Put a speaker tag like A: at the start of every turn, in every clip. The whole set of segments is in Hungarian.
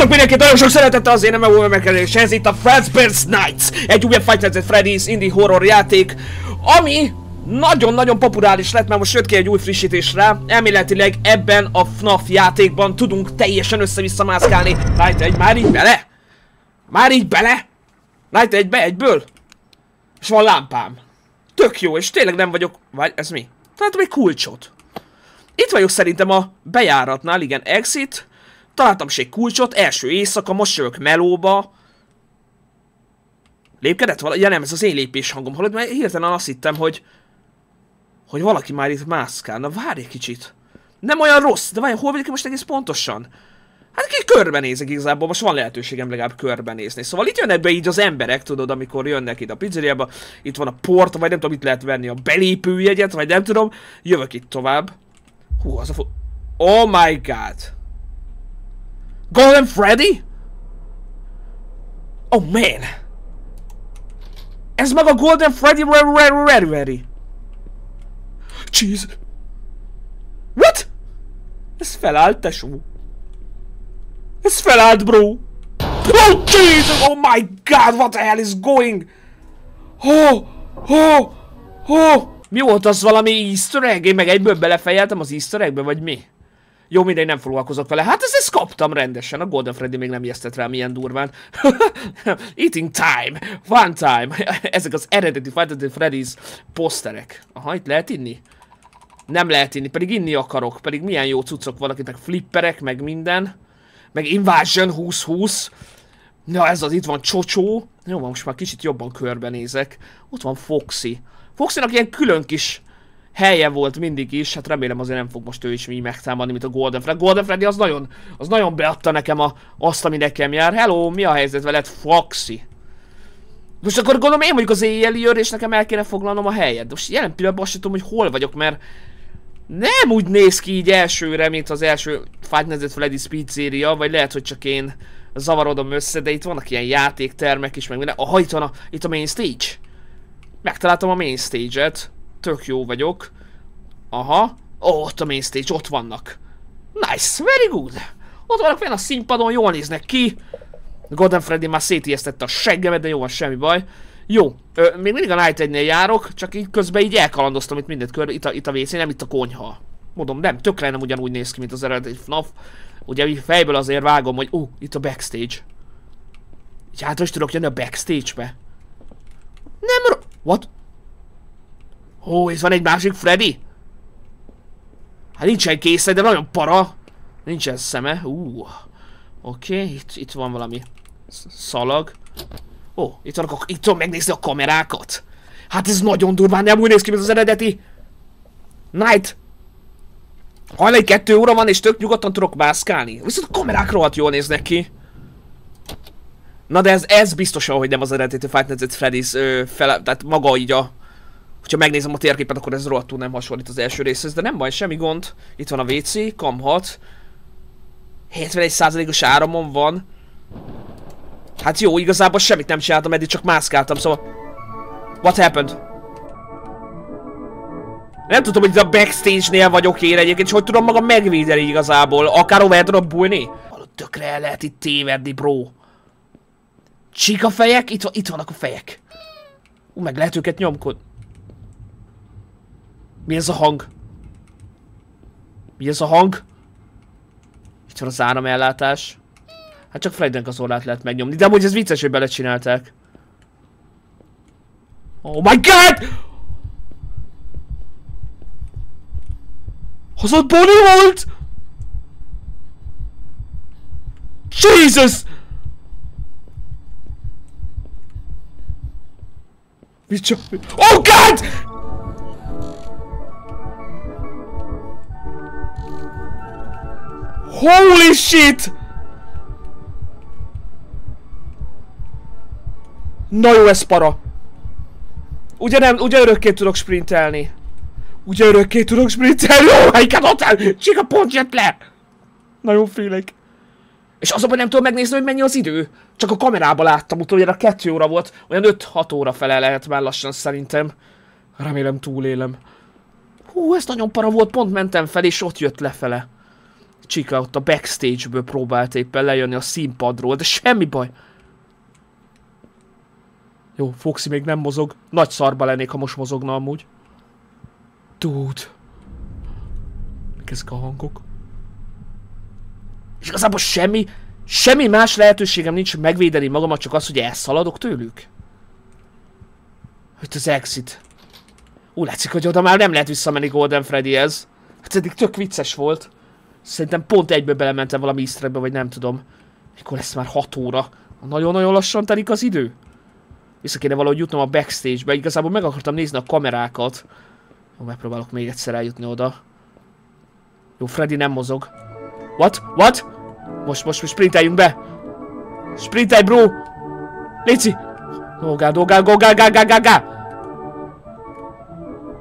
A: Sziasztok mindenkit, nagyon sok szeretettel az én MMO megkezdés, ez itt a Fazbear's Nights, egy újabb Five Nights at Freddy's indie horror játék, ami nagyon-nagyon populáris lett, mert most jött ki egy új frissítés rá, elméletileg ebben a FNAF játékban tudunk teljesen össze-vissza mászkálni. Night egy, már így bele? Már így bele? Night egy be egyből? És van lámpám. Tök jó, és tényleg nem vagyok... Vagy ez mi? Találtam egy kulcsot. Itt vagyok szerintem a bejáratnál, igen, exit. Találtam is egy kulcsot, első éjszaka, most jövök melóba. Lépkedett valaki? Ja nem, ez az én lépés hangom. Hallod, mert hirtelen azt hittem, hogy... Hogy valaki már itt mászkál. Na várj egy kicsit. Nem olyan rossz, de várj, hol vagyok most egész pontosan? Hát ki körbenézek igazából, most van lehetőségem legalább körbenézni. Szóval itt jönnek be így az emberek, tudod, amikor jönnek ide a pizzeriába, itt van a port, vagy nem tudom, itt lehet venni a belépőjegyet, vagy nem tudom, jövök itt tovább. Hú, az a fu- Oh my god! Golden Freddy? Oh man! Ez meg a Golden Freddy Ready Ready Ready Ready! Jeez! What? Ez felállt, tesó. Ez felállt, bro. Oh, Jesus! Oh my god, what the hell is going? Oh, oh, oh. Mi volt az valami easter egg? Én meg egyből belefejeltem az easter eggbe, vagy mi? Jó, mindegy, nem foglalkozok vele. Hát ezt, ezt kaptam rendesen. A Golden Freddy még nem ijesztett rám ilyen durván. Eating time. One time. Ezek az eredeti Fighter Freddy's poszterek. Aha, itt lehet inni? Nem lehet inni, pedig inni akarok. Pedig milyen jó cuccok meg flipperek, meg minden. Meg Invasion 2020. Na ez az, itt van Csocsó. Jó, most már kicsit jobban körbenézek. Ott van Foxy. Foxynak ilyen külön kis helye volt mindig is, hát remélem azért nem fog most ő is így megtámadni, mint a Golden Freddy. Golden Freddy az nagyon, az nagyon beadta nekem a, azt, ami nekem jár. Hello, mi a helyzet veled, Foxy? Most akkor gondolom én vagyok az éjjeli őr, és nekem el kéne foglalnom a helyet. De most jelen pillanatban azt tudom, hogy hol vagyok, mert nem úgy néz ki így elsőre, mint az első Five Nights at Freddy's pizzeria, vagy lehet, hogy csak én zavarodom össze, de itt vannak ilyen játéktermek is, meg minden. Aha, itt a, itt a main stage. Megtaláltam a main stage-et. Tök jó vagyok. Aha. Ó, ott a main stage, ott vannak. Nice, very good. Ott vannak fenn a színpadon, jól néznek ki. Golden Freddy már szétijesztette a seggemet, de jó, van, semmi baj. Jó, ö, még mindig a Night 1 járok, csak így közben így elkalandoztam itt mindent körbe, itt a, itt a WC, nem itt a konyha. Mondom, nem, tökre nem ugyanúgy néz ki, mint az eredeti FNAF. Ugye így fejből azért vágom, hogy ú, uh, itt a backstage. Így hát most tudok jönni a backstage-be. Nem ro... What? Ó, ez van egy másik Freddy? Hát nincsen késze, de nagyon para. Nincsen szeme. Ú. Oké, okay, itt, itt van valami szalag. Ó, itt, a, itt tudom megnézni a kamerákat. Hát ez nagyon durván, nem úgy néz ki, mint az eredeti. Night. Hajnali kettő óra van, és tök nyugodtan tudok mászkálni. Viszont a kamerák rohadt jól néznek ki. Na de ez, ez biztosan, hogy nem az eredeti Five Nights at Freddy's ö, fele, tehát maga így a... Hogyha megnézem a térképet, akkor ez rohadtul nem hasonlít az első részhez, de nem baj, semmi gond. Itt van a WC, kam 6. 71%-os áramon van. Hát jó, igazából semmit nem csináltam, eddig csak mászkáltam, szóval... What happened? Nem tudom, hogy itt a backstage-nél vagyok én egyébként, és hogy tudom magam megvédeni igazából. Akár over tudok bújni? Tökre el lehet itt tévedni, bro. Csika fejek? Itt, itt vannak a fejek. Ú, meg lehet őket nyomkod. Mi ez a hang? Mi ez a hang? Itt van az áramellátás. Hát csak Frednek az orrát lehet megnyomni. De amúgy ez vicces, hogy belecsinálták. Oh my god! Az ott Bonnie volt! Jesus! Mit csak... Oh god! Holy shit! Na jó, ez para. Ugye nem, ugye örökké tudok sprintelni. Ugye örökké tudok sprintelni. Oh my god, ott el! Csika pont jött le! Nagyon félek. És azonban nem tudom megnézni, hogy mennyi az idő. Csak a kamerában láttam utoljára kettő óra volt. Olyan 5-6 óra fele lehet már lassan szerintem. Remélem túlélem. Hú, ez nagyon para volt, pont mentem fel, és ott jött lefele. Csika ott a backstage-ből próbált éppen lejönni a színpadról, de semmi baj. Jó, Foxy még nem mozog. Nagy szarba lennék, ha most mozogna amúgy. Dude. Ezek a hangok? És igazából semmi, semmi más lehetőségem nincs megvédeni magamat, csak az, hogy elszaladok tőlük. Hogy az exit. Úgy látszik, hogy oda már nem lehet visszamenni Golden Freddyhez. Hát eddig tök vicces volt. Szerintem pont egybe belementem valami isztrekbe, vagy nem tudom. Mikor lesz már 6 óra? Nagyon-nagyon lassan telik az idő. Vissza kéne valahogy jutnom a backstage-be. Igazából meg akartam nézni a kamerákat. Jó, megpróbálok még egyszer eljutni oda. Jó, Freddy nem mozog. What? What? Most, most, most sprinteljünk be! Sprintelj, bro! Léci! God, oh god, god, god, god, god.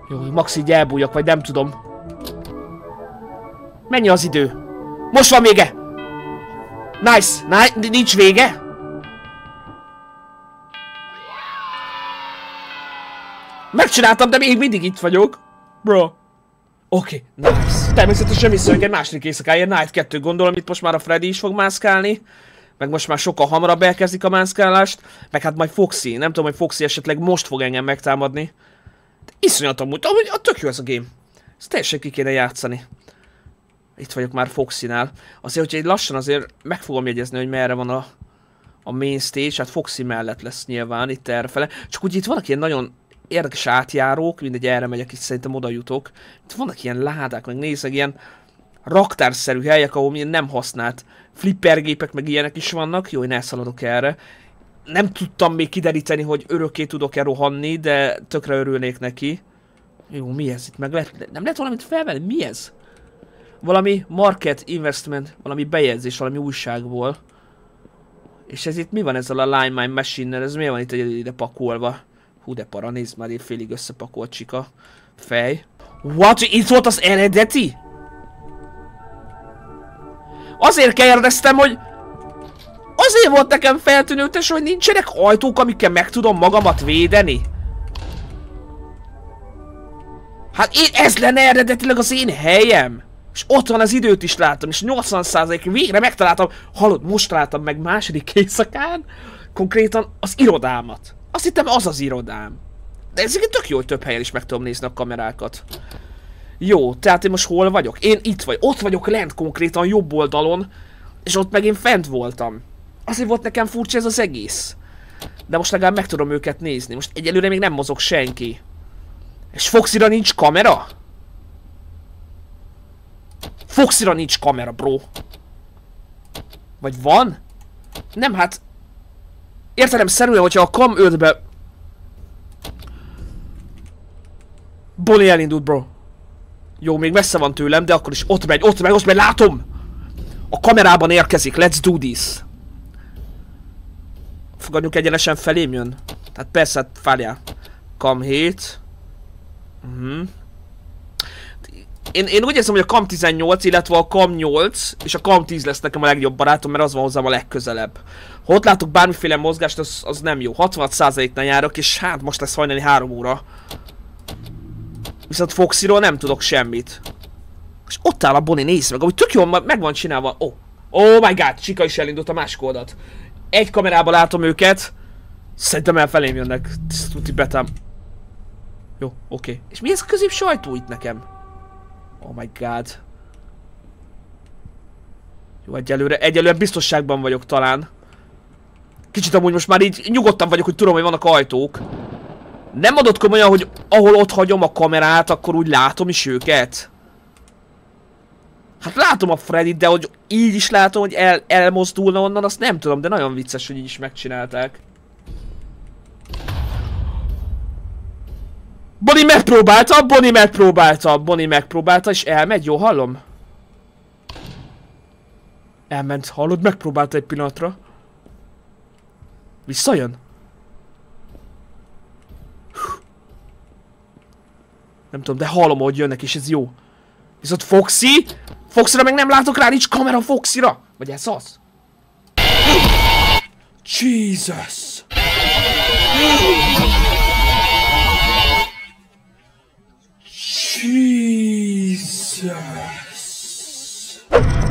A: Jó, max így elbújjak, vagy nem tudom. Mennyi az idő? Most van vége! Nice! Nice! Nincs vége? Megcsináltam, de még mindig itt vagyok. Bro. Oké, okay, nice. Természetesen visszajönk egy második éjszakája, Night 2 gondolom, itt most már a Freddy is fog mászkálni. Meg most már sokkal hamarabb elkezdik a mászkálást. Meg hát majd Foxy, nem tudom, hogy Foxy esetleg most fog engem megtámadni. De iszonyat amúgy, amúgy a tök jó ez a game. Ezt teljesen ki kéne játszani. Itt vagyok már Foxy-nál. Azért, hogyha egy lassan azért meg fogom jegyezni, hogy merre van a, a main stage, hát Foxy mellett lesz nyilván itt errefele. Csak úgy itt vannak ilyen nagyon érdekes átjárók, mindegy erre megyek, és szerintem oda jutok. Itt vannak ilyen ládák, meg nézek, ilyen raktárszerű helyek, ahol milyen nem használt flippergépek, meg ilyenek is vannak. Jó, hogy ne szaladok erre. Nem tudtam még kideríteni, hogy örökké tudok-e rohanni, de tökre örülnék neki. Jó, mi ez? Itt meg lehet, nem lehet valamit felvenni? Mi ez? Valami market investment, valami bejegyzés, valami újságból. És ez itt mi van ezzel a Line Mine Machine-nel? Ez miért van itt ide pakolva? Hú de para, nézd már, én félig összepakolt csika. Fej. What? Itt volt az eredeti? Azért kérdeztem, hogy... Azért volt nekem feltűnőtes, hogy nincsenek ajtók, amikkel meg tudom magamat védeni. Hát én, ez lenne eredetileg az én helyem. És ott van az időt is látom, és 80% végre megtaláltam, hallod, most találtam meg második éjszakán, konkrétan az irodámat. Azt hittem az az irodám. De ez tök jó, hogy több helyen is meg tudom nézni a kamerákat. Jó, tehát én most hol vagyok? Én itt vagy. Ott vagyok lent konkrétan jobb oldalon, és ott meg én fent voltam. Azért volt nekem furcsa ez az egész. De most legalább meg tudom őket nézni. Most egyelőre még nem mozog senki. És Foxira nincs kamera? Foxira nincs kamera, bro. Vagy van? Nem, hát Értelem szerűen, hogyha a kam 5-be... Bonnie elindult, bro. Jó, még messze van tőlem, de akkor is ott megy, ott megy, ott megy, látom! A kamerában érkezik, let's do this. Fogadjuk egyenesen felém jön. Tehát persze, hát fáljál. Kam 7. Uh -huh én, én úgy érzem, hogy a Kam 18, illetve a Kam 8 és a Kam 10 lesz nekem a legjobb barátom, mert az van hozzám a legközelebb. Ha ott látok bármiféle mozgást, az, az nem jó. 66%-nál járok, és hát most lesz hajnali 3 óra. Viszont Foxyról nem tudok semmit. És ott áll a Bonnie, nézd meg, ahogy tök jól meg van csinálva. Oh. oh my god, Csika is elindult a másik oldalt. Egy kamerában látom őket. Szerintem el felém jönnek. Tuti betám. Jó, oké. Okay. És mi ez a közép sajtó itt nekem? Oh my god. Jó, egyelőre, egyelőre biztosságban vagyok talán. Kicsit amúgy most már így nyugodtan vagyok, hogy tudom, hogy vannak ajtók. Nem adott komolyan, hogy ahol ott hagyom a kamerát, akkor úgy látom is őket. Hát látom a Freddy, de hogy így is látom, hogy el, elmozdulna onnan, azt nem tudom, de nagyon vicces, hogy így is megcsinálták. Bonnie megpróbálta, Bonnie megpróbálta, Bonnie megpróbálta, és elmegy, jó hallom? Elment, hallod? Megpróbálta egy pillanatra. Visszajön? Nem tudom, de hallom, hogy jönnek, és ez jó. Viszont Foxy? Foxyra meg nem látok rá, nincs kamera Foxyra. Vagy ez az? Jesus!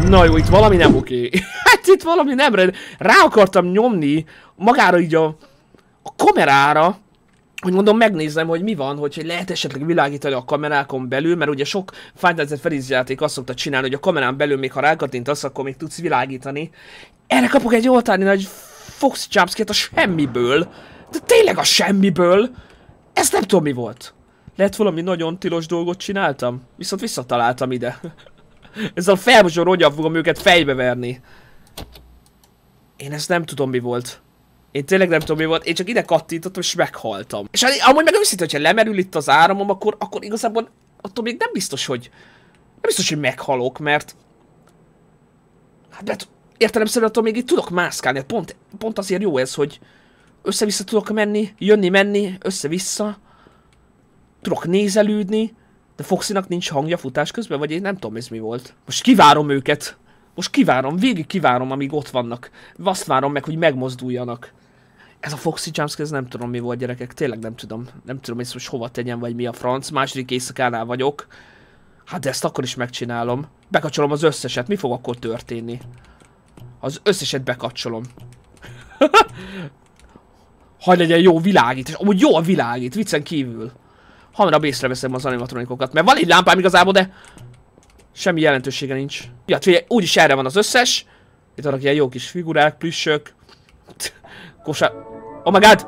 A: Na jó, itt valami nem oké. hát itt valami nem Rá akartam nyomni magára így a, a kamerára, hogy mondom, megnézem, hogy mi van, hogy lehet esetleg világítani a kamerákon belül, mert ugye sok Fantasy játék azt szokta csinálni, hogy a kamerán belül még ha rákattintasz, akkor még tudsz világítani. Erre kapok egy oltári nagy Fox jumpscare a semmiből. De tényleg a semmiből. Ez nem tudom mi volt. Lehet valami nagyon tilos dolgot csináltam? Viszont visszataláltam ide. Ezzel a felmosó fogom őket fejbe. Én ezt nem tudom mi volt. Én tényleg nem tudom mi volt, én csak ide kattintottam és meghaltam. És hát amúgy meg őszintén, hogyha lemerül itt az áramom, akkor, akkor igazából attól még nem biztos, hogy nem biztos, hogy meghalok, mert hát mert értelemszerűen attól még itt tudok mászkálni, hát pont, pont azért jó ez, hogy össze-vissza tudok menni, jönni, menni, össze-vissza, tudok nézelődni, de Foxinak nincs hangja futás közben, vagy én nem tudom ez mi volt. Most kivárom őket. Most kivárom, végig kivárom, amíg ott vannak. Azt várom meg, hogy megmozduljanak. Ez a Foxy Jumpscare, ez nem tudom mi volt gyerekek, tényleg nem tudom. Nem tudom, hogy most hova tegyen, vagy mi a franc. Második éjszakánál vagyok. Hát de ezt akkor is megcsinálom. Bekapcsolom az összeset, mi fog akkor történni? Az összeset bekapcsolom. Hagy legyen jó világít, és amúgy jó a világít, viccen kívül. Hamarabb észreveszem az animatronikokat, mert van egy lámpám igazából, de semmi jelentősége nincs. Ja, figyelj, úgyis erre van az összes. Itt vannak ilyen jó kis figurák, plüssök. Kosár... Oh my god!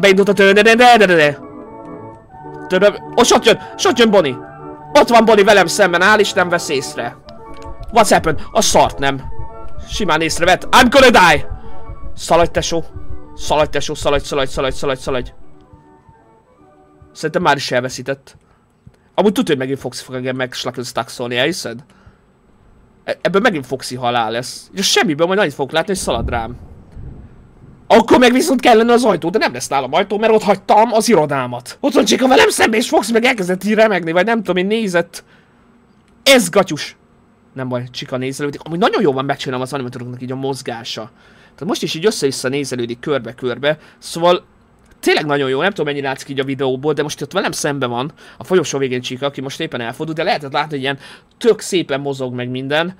A: Beindult a tőle, de de de de de ott jön! Ott jön Bonnie! Ott van Bonnie velem szemben áll, és nem vesz. What's happened? A szart nem. Simán észrevett. I'm gonna die! Szaladj, tesó. Szaladj, tesó, szaladj, szaladj, szaladj, szaladj. Szerintem már is elveszített. Amúgy tudja, hogy megint Foxy fog engem meg staxolni, elhiszed? E ebből megint Foxy halál lesz. És semmiből majd annyit fogok látni, hogy szalad rám. Akkor meg viszont kellene az ajtó, de nem lesz nálam ajtó, mert ott hagytam az irodámat. Ott van Csika velem szembe, és Fox meg elkezdett így remegni, vagy nem tudom, én nézett. Ez gatyus. Nem baj, Csika nézelődik. Amúgy nagyon jó van megcsinálom az animatoroknak így a mozgása. Tehát most is így össze-vissza nézelődik körbe-körbe. Szóval tényleg nagyon jó, nem tudom mennyi látszik így a videóból, de most ott velem szembe van a folyosó végén Csika, aki most éppen elfordult, de lehetett látni, hogy ilyen tök szépen mozog meg minden.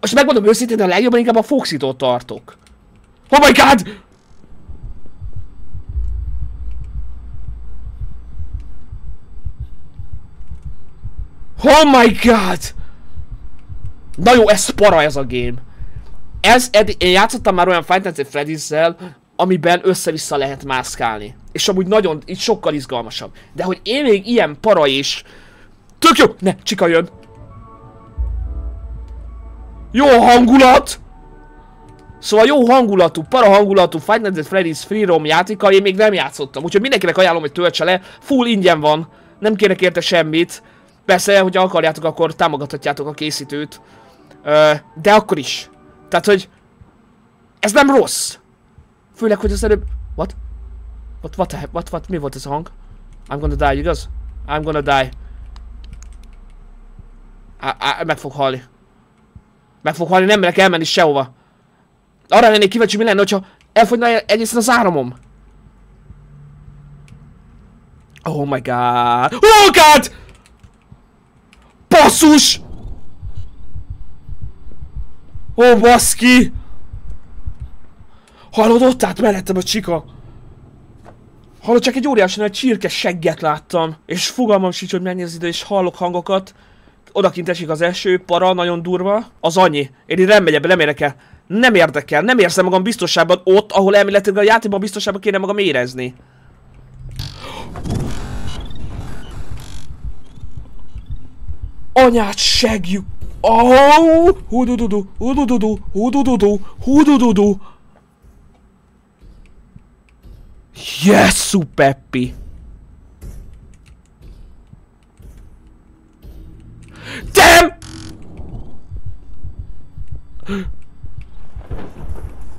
A: Most megmondom őszintén, de a legjobban inkább a Foxitól tartok. Oh my god! Oh my god! Na jó, ez para ez a game. Ez, eddig, én játszottam már olyan Fantasy freddy amiben össze-vissza lehet mászkálni. És amúgy nagyon, így sokkal izgalmasabb. De hogy én még ilyen para is... Tök jó! Ne, csika jön! Jó hangulat! Szóval jó hangulatú, para hangulatú Five Nights at Freddy's Free Roam játéka, én még nem játszottam. Úgyhogy mindenkinek ajánlom, hogy töltse le. Full ingyen van. Nem kérek érte semmit. Persze, hogy akarjátok, akkor támogathatjátok a készítőt. de akkor is. Tehát, hogy ez nem rossz. Főleg, hogy az előbb... What? What, what, what, what, what, mi volt ez a hang? I'm gonna die, igaz? I'm gonna die. Á, á, meg fog halni. Meg fog halni, nem merek elmenni sehova. Arra lennék kíváncsi, mi lenne, hogyha elfogyna egészen az áramom. Oh my god. Oh god! Basszus! Ó, oh, baszki! Hallod, ott állt mellettem a csika. Hallod, csak egy óriási nagy csirke segget láttam. És fogalmam sincs, hogy mennyi az idő, és hallok hangokat. Odakint esik az eső, para, nagyon durva. Az annyi. Én itt nem megyek nem érek el. Nem érdekel, nem érzem magam biztonságban ott, ahol elméletileg a játékban biztonságban kéne magam érezni. Anyát segjük! Oh! Hudududu, hudududu, hudududu, hudududu. Jesu, Pepi. Damn!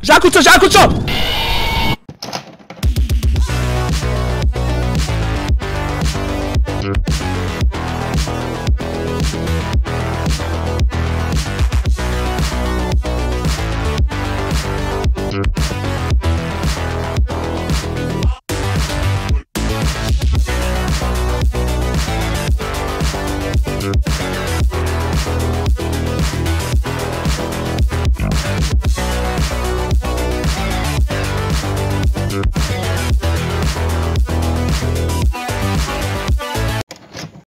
A: Žáku, co, žáku, co? Yeah.